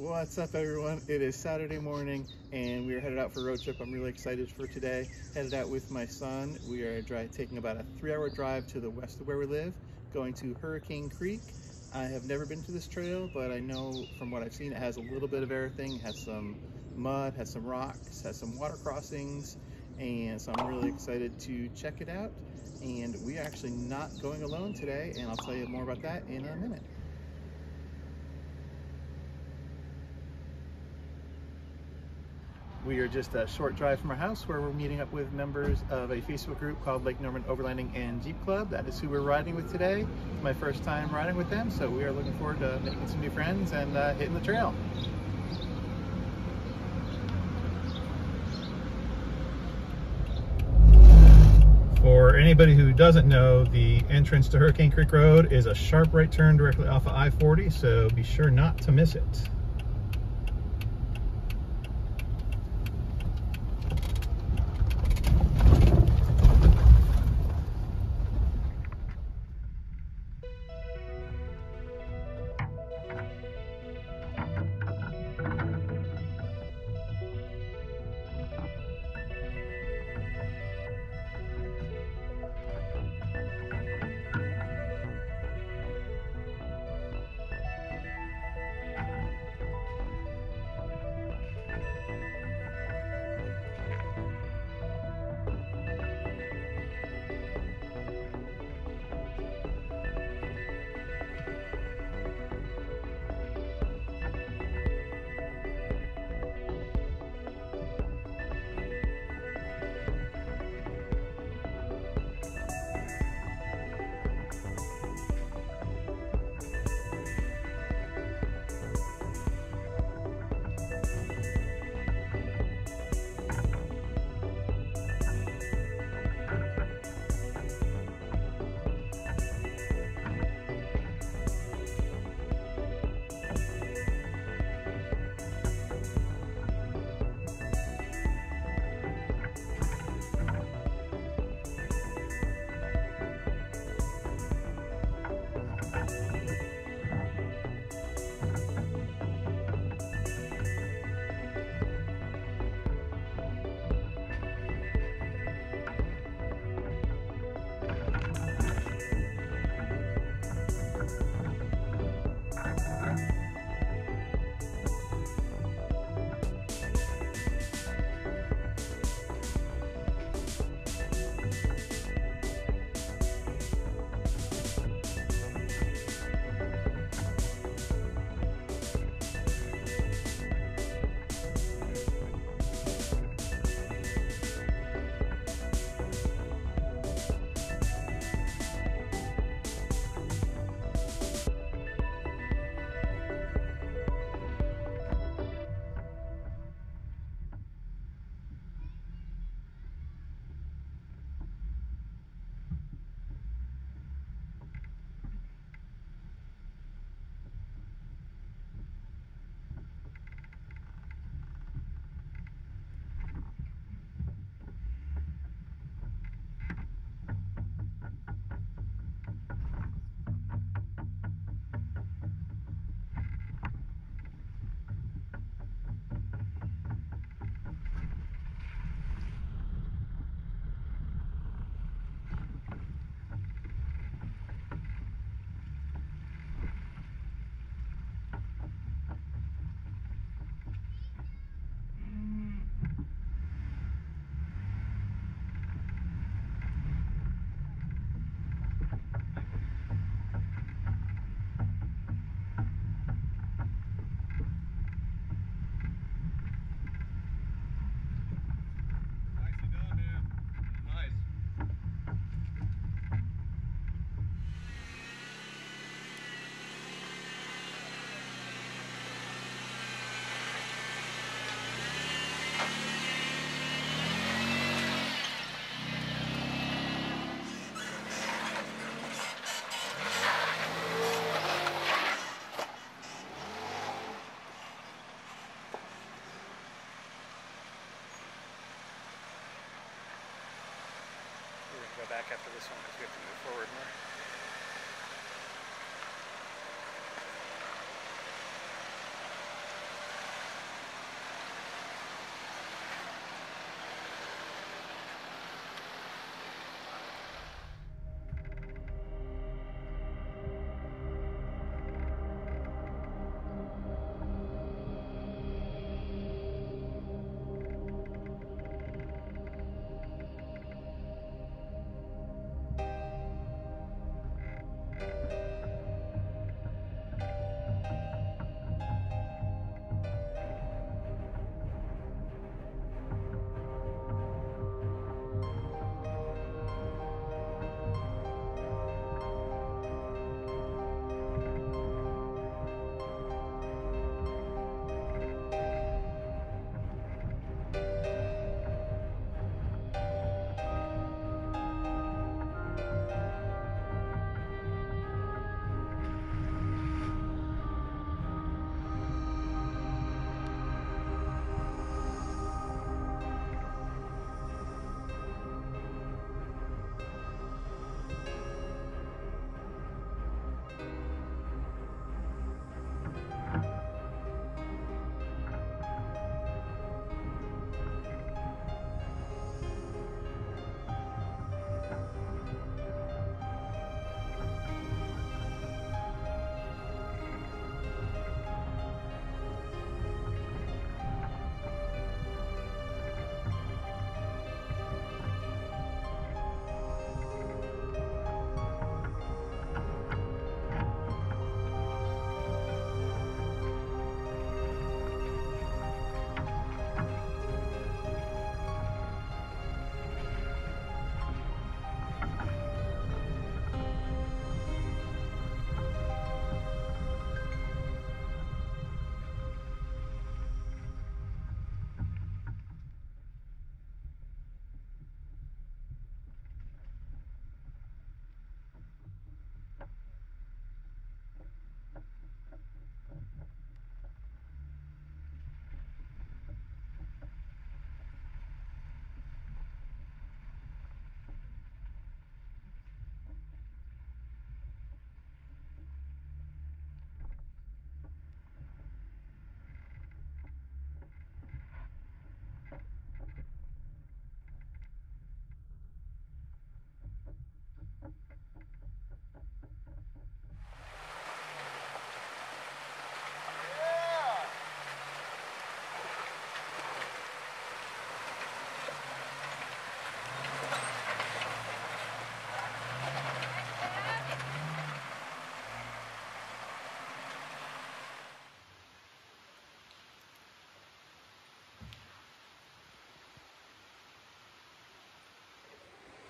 What's up everyone? It is Saturday morning and we are headed out for a road trip. I'm really excited for today. Headed out with my son. We are taking about a three hour drive to the west of where we live, going to Hurricane Creek. I have never been to this trail, but I know from what I've seen, it has a little bit of everything. It has some mud, has some rocks, has some water crossings, and so I'm really excited to check it out. And we are actually not going alone today, and I'll tell you more about that in a minute. We are just a short drive from our house where we're meeting up with members of a Facebook group called Lake Norman Overlanding and Jeep Club. That is who we're riding with today. It's my first time riding with them, so we are looking forward to making some new friends and uh, hitting the trail. For anybody who doesn't know, the entrance to Hurricane Creek Road is a sharp right turn directly off of I-40, so be sure not to miss it. After this one because we have to move forward more.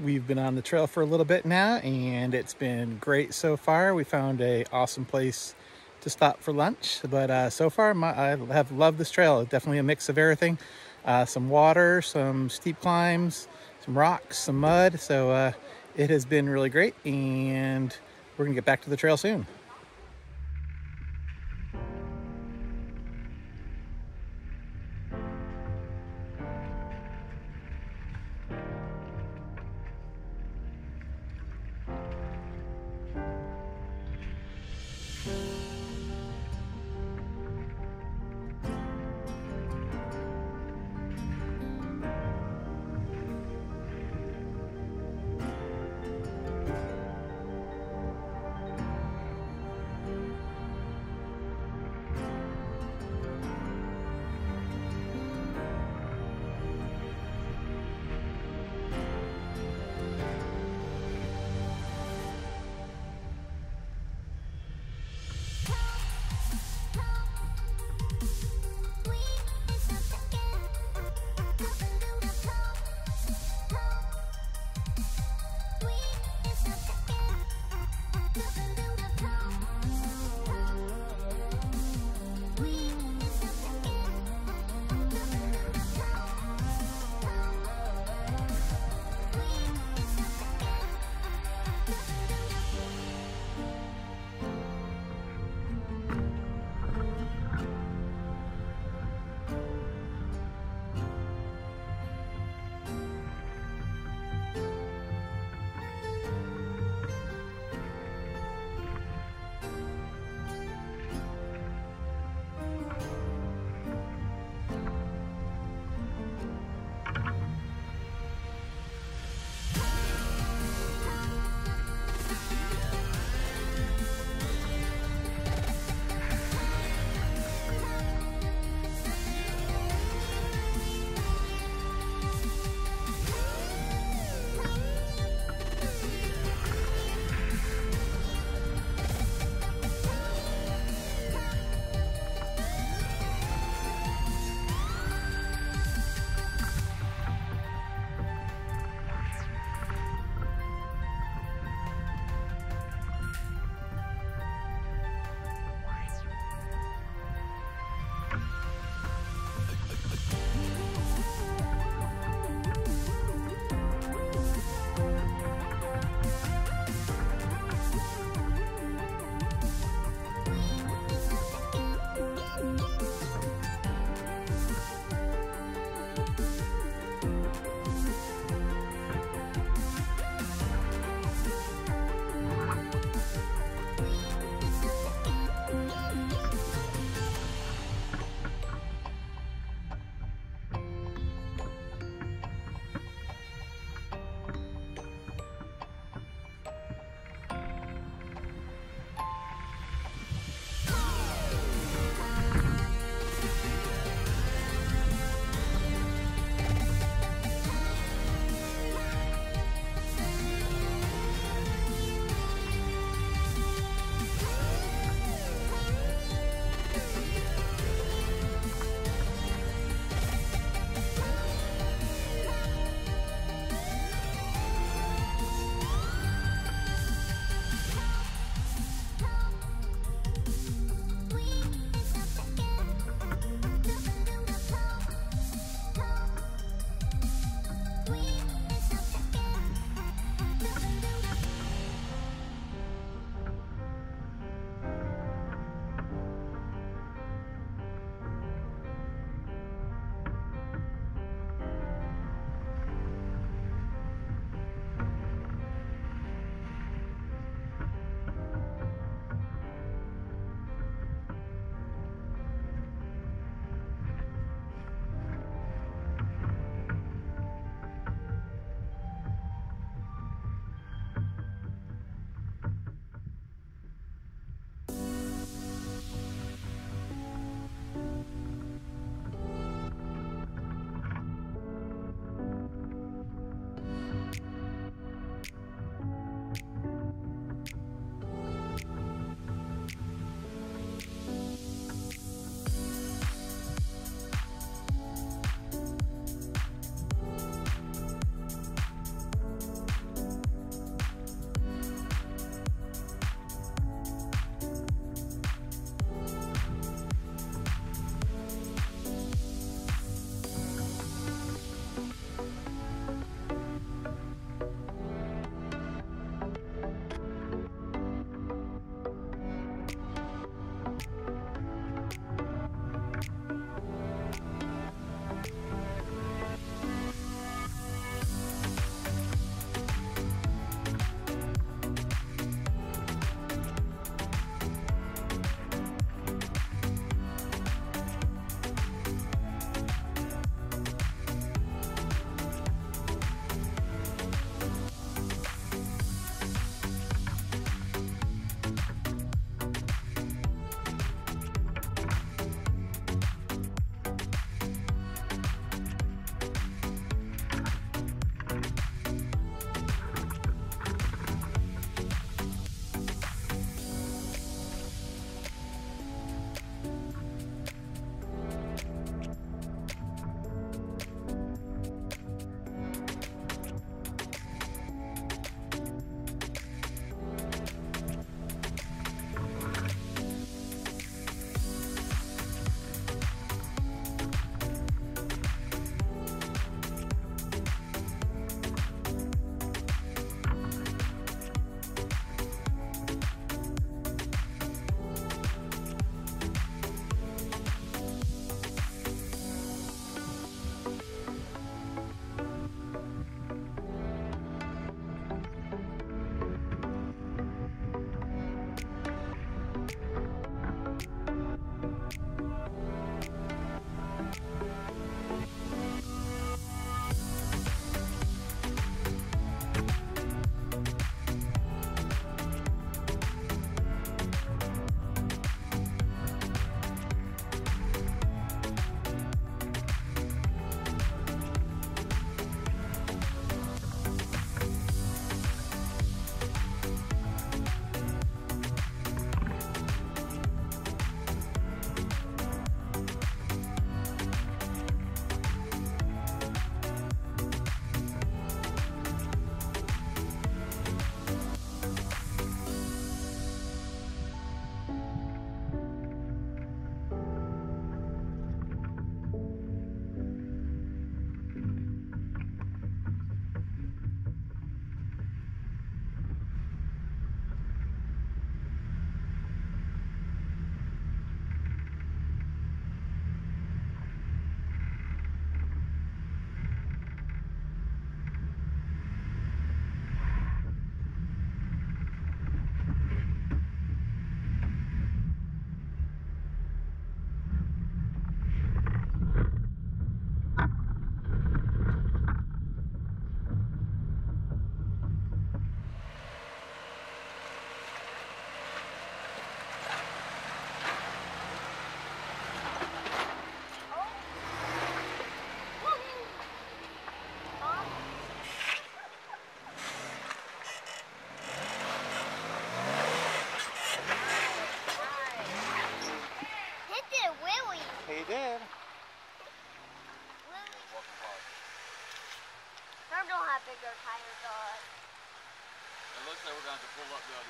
We've been on the trail for a little bit now and it's been great so far. We found a awesome place to stop for lunch, but uh, so far my, I have loved this trail. Definitely a mix of everything. Uh, some water, some steep climbs, some rocks, some mud. So uh, it has been really great and we're gonna get back to the trail soon.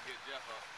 Get Jeff up.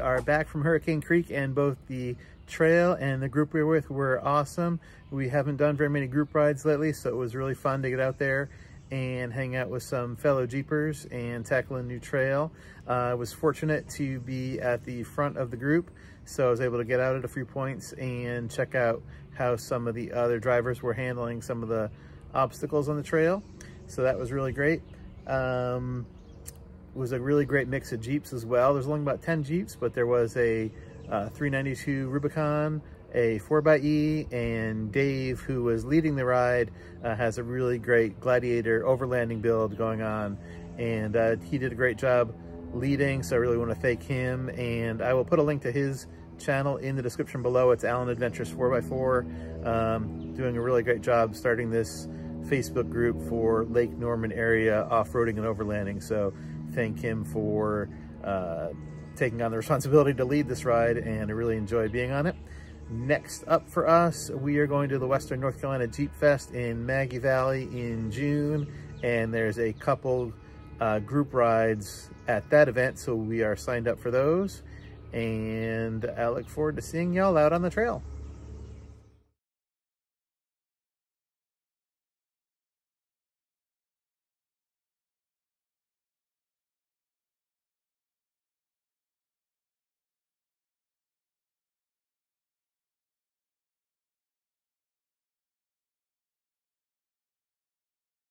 Are back from Hurricane Creek and both the trail and the group we were with were awesome. We haven't done very many group rides lately, so it was really fun to get out there and hang out with some fellow Jeepers and tackle a new trail. Uh, I was fortunate to be at the front of the group, so I was able to get out at a few points and check out how some of the other drivers were handling some of the obstacles on the trail. So that was really great. Um, was a really great mix of Jeeps as well. There's only about 10 Jeeps, but there was a uh, 392 Rubicon, a 4xE, and Dave, who was leading the ride, uh, has a really great Gladiator overlanding build going on. And uh, he did a great job leading, so I really want to thank him. And I will put a link to his channel in the description below. It's Allen Adventures 4x4, um, doing a really great job starting this Facebook group for Lake Norman area off-roading and overlanding. So thank him for uh, taking on the responsibility to lead this ride and I really enjoyed being on it. Next up for us, we are going to the Western North Carolina Jeep Fest in Maggie Valley in June and there's a couple uh, group rides at that event so we are signed up for those and I look forward to seeing y'all out on the trail.